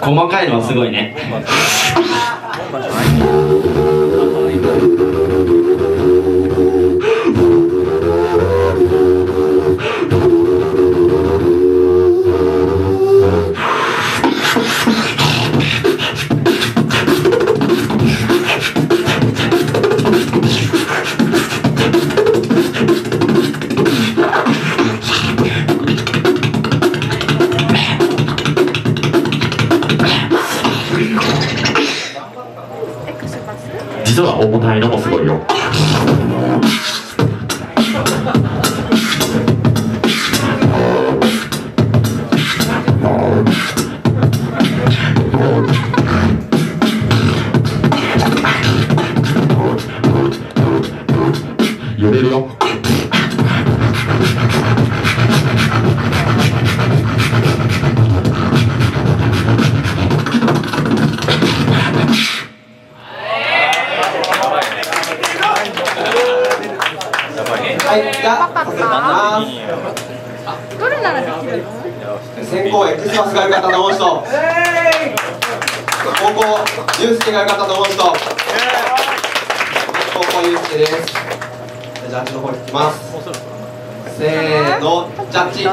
細かいのはすごいね。実は重たいのもすごいよ。揺れるよ。はい、じゃあ、させます。どれならできるの？先行 X マスが良かったと思う人。後攻ユースケが良かったと思う人。高校ユースケです。ジャッジの方に行きます。せーの、ジャッジ。